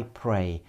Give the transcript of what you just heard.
I pray.